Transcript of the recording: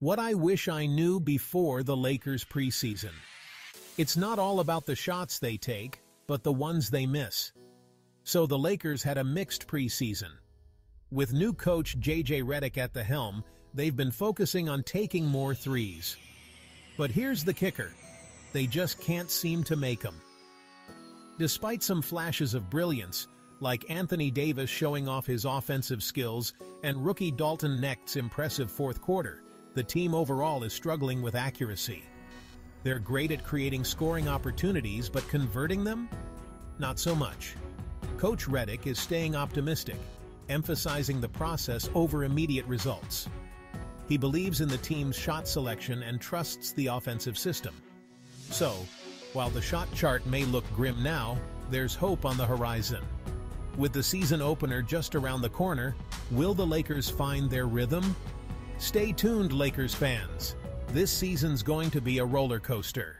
What I wish I knew before the Lakers preseason. It's not all about the shots they take, but the ones they miss. So the Lakers had a mixed preseason. With new coach JJ Redick at the helm, they've been focusing on taking more threes. But here's the kicker. They just can't seem to make them. Despite some flashes of brilliance, like Anthony Davis showing off his offensive skills and rookie Dalton Knecht's impressive fourth quarter, the team overall is struggling with accuracy. They're great at creating scoring opportunities, but converting them? Not so much. Coach Redick is staying optimistic, emphasizing the process over immediate results. He believes in the team's shot selection and trusts the offensive system. So, while the shot chart may look grim now, there's hope on the horizon. With the season opener just around the corner, will the Lakers find their rhythm? Stay tuned, Lakers fans. This season's going to be a roller coaster.